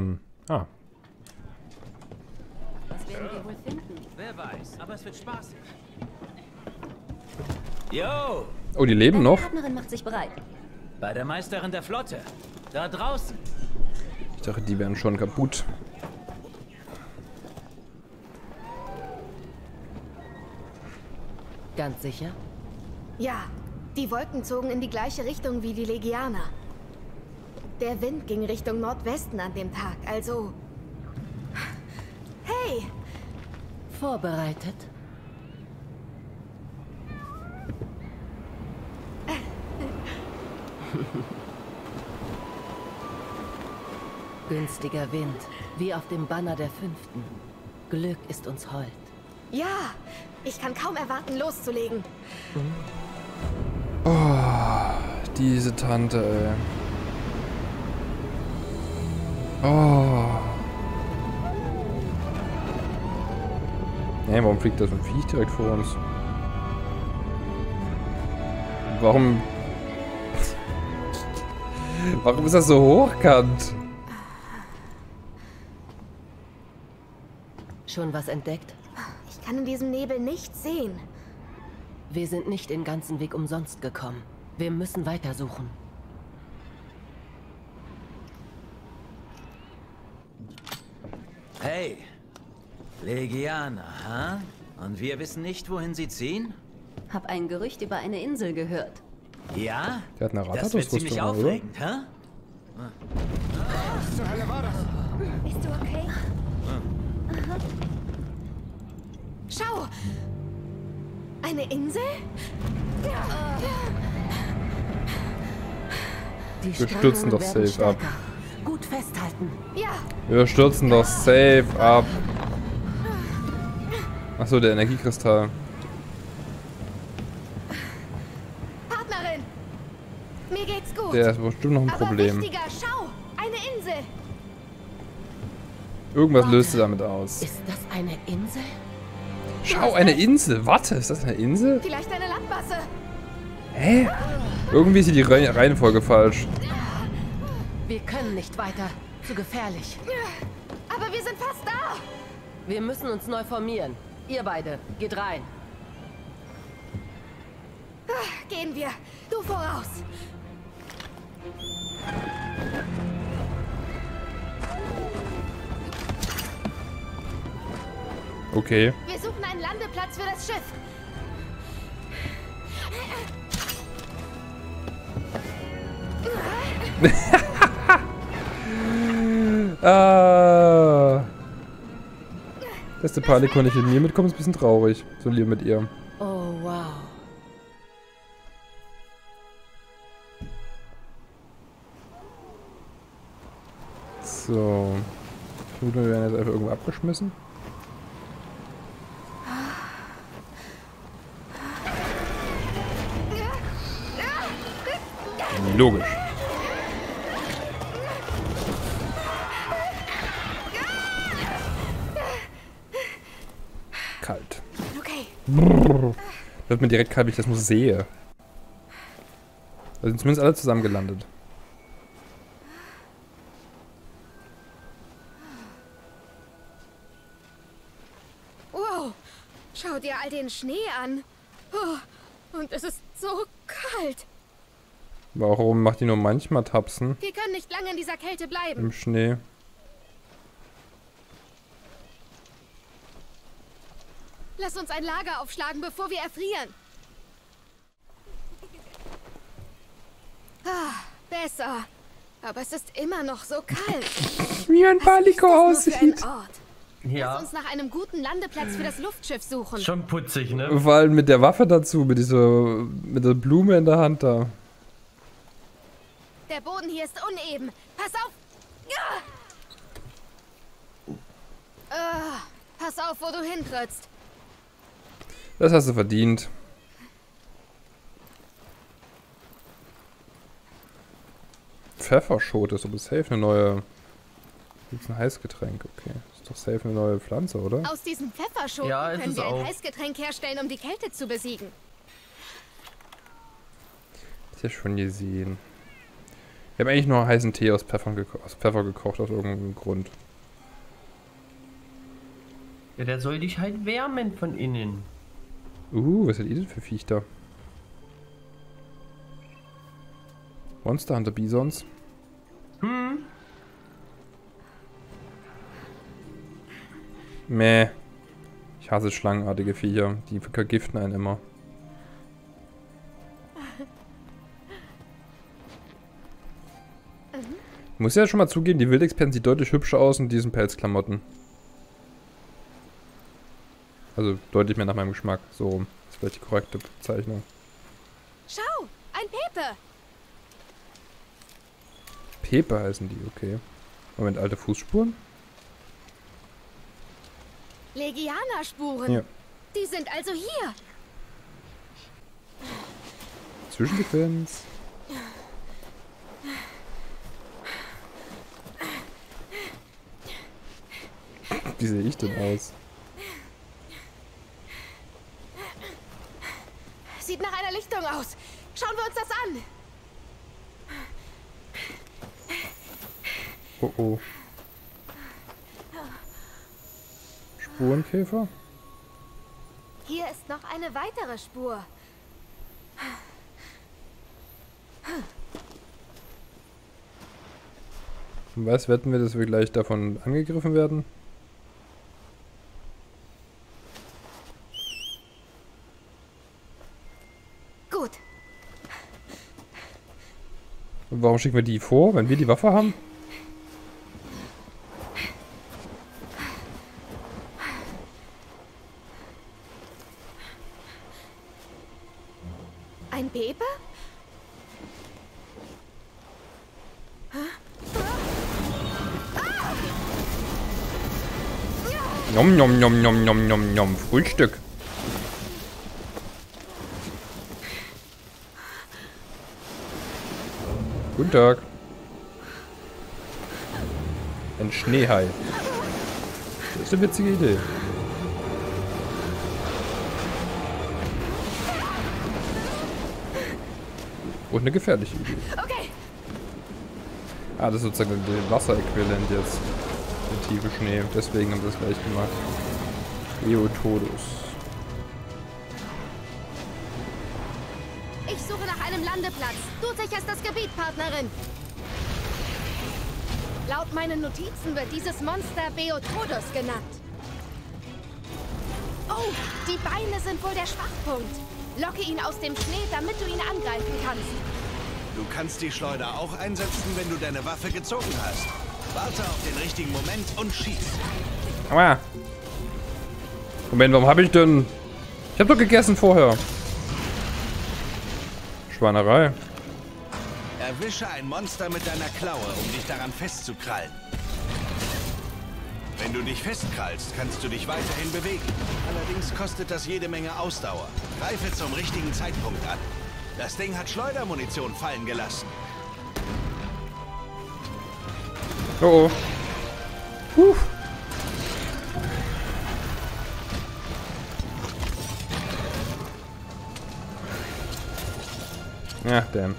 Hm. Ah. Was werden wir wohl finden? Wer weiß, aber es wird spaßig. Yo, Oh, die leben Deine noch? Partnerin macht sich bereit. bei der Meisterin der Flotte. Da draußen. Ich dachte, die wären schon kaputt. Ganz sicher? Ja, die Wolken zogen in die gleiche Richtung wie die Legianer. Der Wind ging Richtung Nordwesten an dem Tag, also... Hey, Vorbereitet? Günstiger Wind, wie auf dem Banner der Fünften. Glück ist uns hold. ja, ich kann kaum erwarten, loszulegen. Diese Tante, ey. Oh. Nee, warum fliegt da so ein Viech direkt vor uns? Warum... Warum ist das so hochkant? Schon was entdeckt? Ich kann in diesem Nebel nichts sehen. Wir sind nicht den ganzen Weg umsonst gekommen. Wir müssen weitersuchen. Hey, Legianer, ha? Und wir wissen nicht, wohin sie ziehen? Hab ein Gerücht über eine Insel gehört. Ja? Der hat eine Das wird ziemlich Rathausrüstung, an, oder? aufregend, ha? Bist du okay? Aha. Schau! Eine Insel? Die Wir stürzen doch safe ab. Festhalten. Ja, Wir stürzen doch safe ab. Achso, der Energiekristall. Partnerin! Mir geht's gut. Der ist bestimmt noch ein Aber Problem. schau! Eine Insel! Irgendwas löst sie damit aus. Ist das eine Insel? Schau, eine Insel. Warte, ist das eine Insel? Vielleicht eine Landmasse! Hä? Irgendwie ist hier die Rei- Reihenfolge falsch. Wir können nicht weiter. Zu gefährlich. Aber wir sind fast da! Wir müssen uns neu formieren. Ihr beide, geht rein. Gehen wir. Du voraus. Okay. Wir suchen einen Landeplatz für das Schiff. Ah. Dass der Paliko nicht mit mir mitkommt, ist ein bisschen traurig. So lieber mit ihr. Oh, wow. So. Ich vermute, wir werden jetzt einfach irgendwo abgeschmissen. Logisch. Kalt. Wird mir direkt kalt, ich das nur sehe. Wir sind zumindest alle zusammen gelandet. Wow. Schau dir all den Schnee an. Oh, und es ist so kalt. Warum macht die nur manchmal Tapsen Wir können nicht lange in dieser Kälte bleiben. im Schnee? Lass uns ein Lager aufschlagen, bevor wir erfrieren. Ah, besser. Aber es ist immer noch so kalt. Wie ein ein aussieht. Ja, Lass uns nach einem guten Landeplatz für das Luftschiff suchen. schon putzig, ne? Vor allem mit der Waffe dazu, mit dieser mit der Blume in der Hand da. Der Boden hier ist uneben. Pass auf! Ah! Ah, pass auf, wo du hintrittst. Das hast du verdient. Pfefferschote ist aber safe eine neue. Das ist ein Heißgetränk, okay. Ist doch safe eine neue Pflanze, oder? Aus diesem Pfefferschoten Ja, ist können wir ein auch. Heißgetränk herstellen, um die Kälte zu besiegen. Ist ja schon gesehen. Ich habe eigentlich nur heißen Tee aus aus Pfeffer gekocht, aus irgendeinem Grund. Ja, der soll dich halt wärmen von innen. Uh, was seid ihr denn für Viech da? Monster Hunter Bisons. Hm? Meh. Ich hasse schlangenartige Viecher. Die vergiften einen immer. Ich muss ja schon mal zugeben, die Wildexperten sieht deutlich hübscher aus in diesen Pelzklamotten. Also deutlich mehr nach meinem Geschmack. So. Ist vielleicht die korrekte Bezeichnung. Schau, ein Pepe. Pepe heißen die, okay. Moment, alte Fußspuren? Legianerspuren. Ja. Die sind also hier. Zwischensequenz. Wie sehe ich denn aus? Sieht nach einer Lichtung aus. Schauen wir uns das an. Oh oh. Spurenkäfer? Hier ist noch eine weitere Spur. Und was wetten wir, dass wir gleich davon angegriffen werden? Gut. Und warum schicken wir die vor, wenn wir die Waffe haben? Nom nom nom nom nom nom nom. Frühstück. Guten Tag. Ein Schneehai. Das ist eine witzige Idee. Und eine gefährliche Idee. Okay. Ah, das ist sozusagen der Wasseräquivalent jetzt. Der tiefe Schnee. Deswegen haben wir das gleich gemacht. Eotodus. Ich suche nach einem Landeplatz. Du sicherst das Gebiet, Partnerin. Laut meinen Notizen wird dieses Monster Beotrodus genannt. Oh, die Beine sind wohl der Schwachpunkt. Locke ihn aus dem Schnee, damit du ihn angreifen kannst. Du kannst die Schleuder auch einsetzen, wenn du deine Waffe gezogen hast. Warte auf den richtigen Moment und schieß. Aua. Moment, warum habe ich denn... Ich habe doch gegessen vorher. Schweinerei. Erwische ein Monster mit deiner Klaue, um dich daran festzukrallen. Wenn du dich festkrallst, kannst du dich weiterhin bewegen. Allerdings kostet das jede Menge Ausdauer. Greife zum richtigen Zeitpunkt an. Das Ding hat Schleudermunition fallen gelassen. Oh oh. Puh. Ja, damn.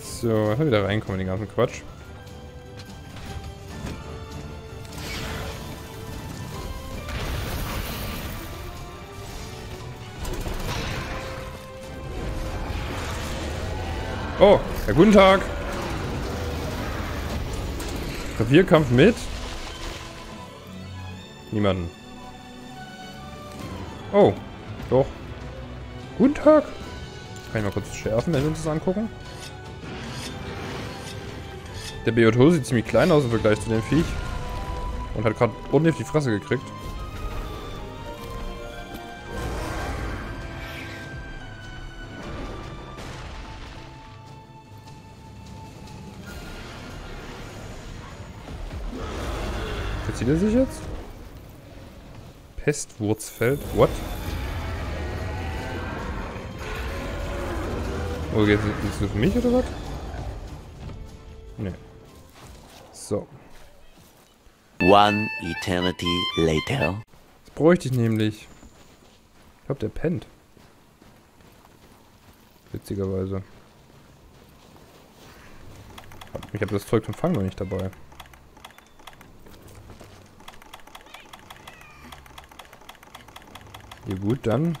So, wieder reinkommen, den ganzen Quatsch. Oh, ja, guten Tag. Revierkampf mit? Niemanden. Oh, doch. Guten Tag. Kann ich mal kurz schärfen, wenn wir uns das angucken? Der Beoto sieht ziemlich klein aus im Vergleich zu dem Viech. Und hat gerade ordentlich die Fresse gekriegt. Verzieht er sich jetzt? Pestwurzfeld? What? Oh, jetzt für mich oder was? Nee. So. One eternity later. Das bräuchte ich nämlich. Ich glaube, der pennt. Witzigerweise. Ich habe das Zeug zum Fangen noch nicht dabei. Ja gut, dann.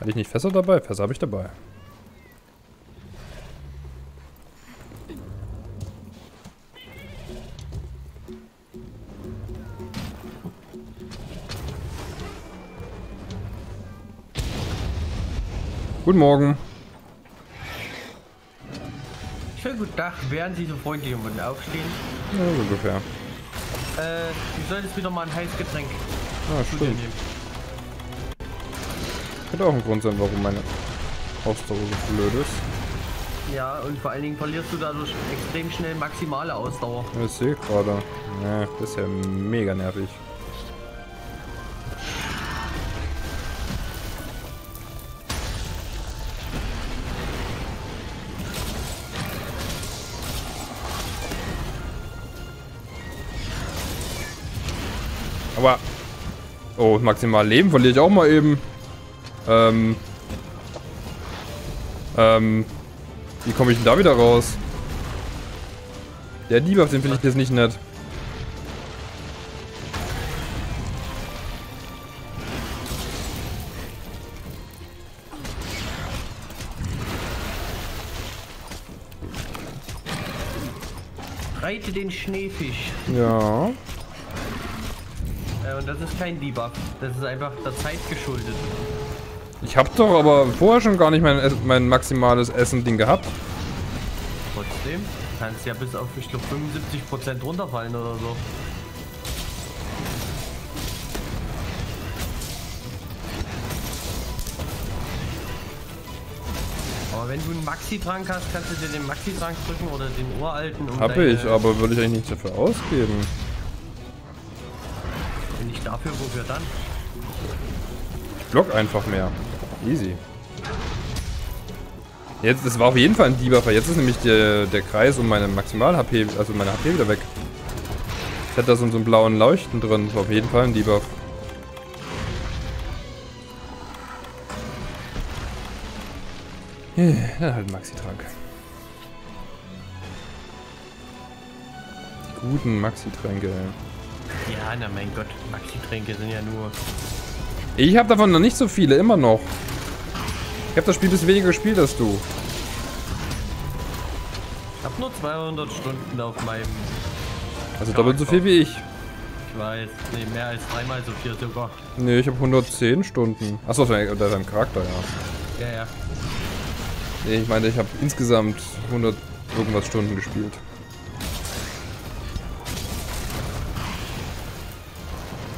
Hatte ich nicht Fässer dabei? Fässer habe ich dabei. Guten Morgen. Schönen guten Tag, wären Sie so freundlich und würden aufstehen? Ja, so ungefähr. Äh, du solltest wieder mal ein heißes Getränk Ah, stimmt. nehmen. Könnte auch ein Grund sein, warum meine Ausdauer so blöd ist. Ja, und vor allen Dingen verlierst du dadurch extrem schnell maximale Ausdauer. Ja, Ich sehe gerade. Ne, das ist ja mega nervig. Aber... Oh, maximal Leben verliere ich auch mal eben. Ähm... Ähm... Wie komme ich denn da wieder raus? Der Debuff, den finde ich jetzt nicht nett. Reite den Schneefisch. Ja. Äh, und das ist kein Debuff. Das ist einfach der Zeit geschuldet. Ich habe doch aber vorher schon gar nicht mein, mein maximales Essen-Ding gehabt. Trotzdem kannst ja bis auf, ich glaube, 75% runterfallen oder so. Aber wenn du einen Maxi-Trank hast, kannst du dir den Maxi-Trank drücken oder den uralten. Um Hab ich, aber würde ich eigentlich nicht dafür ausgeben. Wenn nicht dafür, wofür dann? Ich block einfach mehr. Easy. Jetzt, das war auf jeden Fall ein Debuffer. Jetzt ist nämlich der, der Kreis um meine Maximal-HP, also meine HP wieder weg. Jetzt hat da so, einen blauen Leuchten drin. Das war auf jeden Fall ein Debuff. Ja, Dann halt Maxi-Trank. Die guten Maxi-Tränke. Ja, na mein Gott, Maxi-Tränke sind ja nur. Ich habe davon noch nicht so viele, immer noch. Ich habe das Spiel ein bisschen weniger gespielt als du. Ich habe nur 200 Stunden auf meinem. Also doppelt so viel wie ich. Ich weiß, nee, mehr als dreimal so viel sogar. Nee, ich habe 110 Stunden. Achso, unter deinem Charakter, ja. Ja, ja. Nee, ich meine, ich habe insgesamt 100 irgendwas Stunden gespielt.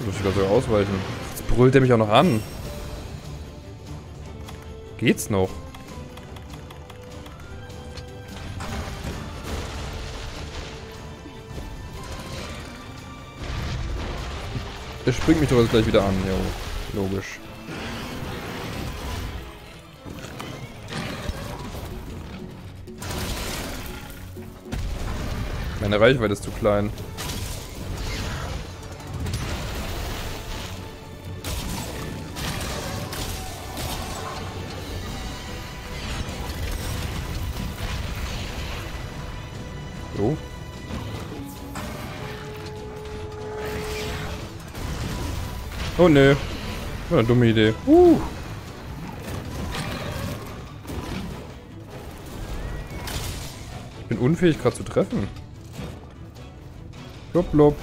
Muss ich sogar ausweichen. Brüllt er mich auch noch an. Geht's noch? Er springt mich doch jetzt gleich wieder an, jo. Logisch. Meine Reichweite ist zu klein. Oh ne. War eine dumme Idee. Uh. Ich bin unfähig gerade zu treffen. Blub, blub.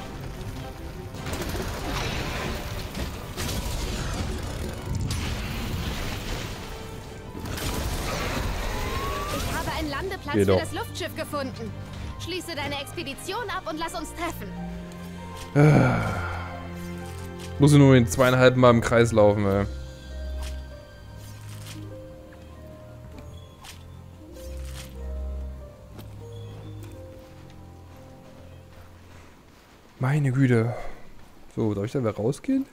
Ich habe einen Landeplatz Geh für das Luftschiff gefunden. Schließe deine Expedition ab und lass uns treffen. Muss ich nur in zweieinhalb Mal im Kreis laufen, ey. Meine Güte. So, darf ich da wieder rausgehen?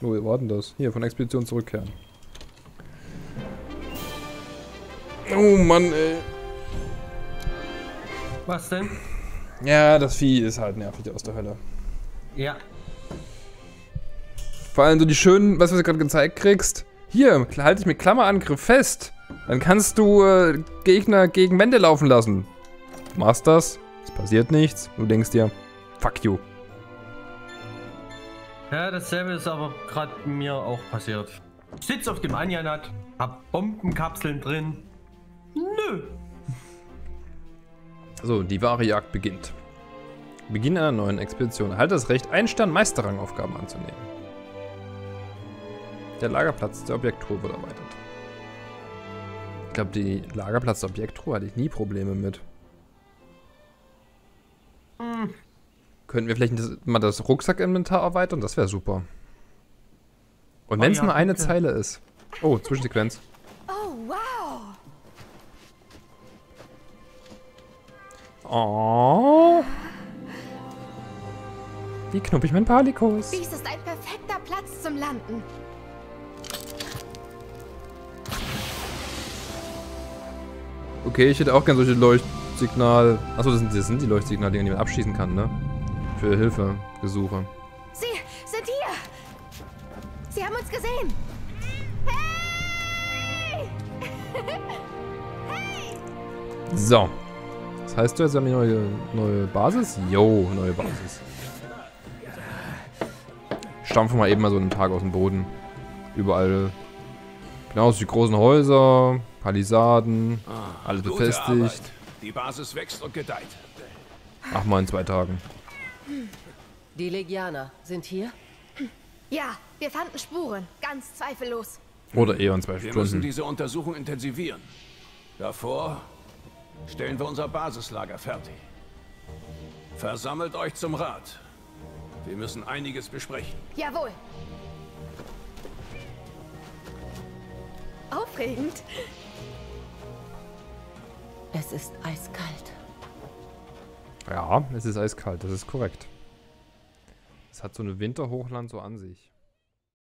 Wo war denn das? Hier, von Expedition zurückkehren. Oh Mann, ey. Was denn? Ja, das Vieh ist halt nervig aus der Hölle. Ja. Vor allem so die schönen, was du gerade gezeigt kriegst. Hier, halte dich mit Klammerangriff fest. Dann kannst du äh, Gegner gegen Wände laufen lassen. Du machst das, es passiert nichts. Du denkst dir, fuck you. Ja, dasselbe ist aber gerade mir auch passiert. Ich sitz auf dem Anjanat, hab Bombenkapseln drin. Nö. So, die wahre Jagd beginnt. Beginn einer neuen Expedition. Halte das Recht, einen Stern Meisterrangaufgaben anzunehmen. Der Lagerplatz der Objekttruhe wird erweitert. Ich glaube, die Lagerplatz der Objekttruhe hatte ich nie Probleme mit. Könnten wir vielleicht das, mal das Rucksackinventar erweitern? Das wäre super. Und Oh wenn es ja, nur eine bitte. Zeile ist. Oh, Zwischensequenz. Oh. Wie knuppig mein Palikus. Dies ist ein perfekter Platz zum Landen. Okay, ich hätte auch gerne solche Leuchtsignal. Achso, das sind, das sind die Leuchtsignale, die man abschießen kann, ne? Für Hilfegesuche. Sie sind hier. Sie haben uns gesehen. Hey! So. Das heißt, du jetzt haben wir neue, neue Basis? Jo, neue Basis. Stampfen mal eben mal so einen Tag aus dem Boden. Überall. Genauso die großen Häuser, Palisaden, alles Gute befestigt. Arbeit. Die Basis wächst und gedeiht. Ach mal in zwei Tagen. Die Legianer sind hier? Ja, wir fanden Spuren. Ganz zweifellos. Oder eher in zwei Wir müssen Stunden. diese Untersuchung intensivieren. Davor stellen wir unser Basislager fertig. Versammelt euch zum Rat. Wir müssen einiges besprechen. Jawohl. Aufregend. Es ist eiskalt. Ja, es ist eiskalt, das ist korrekt. Es hat so eine Winterhochland so an sich.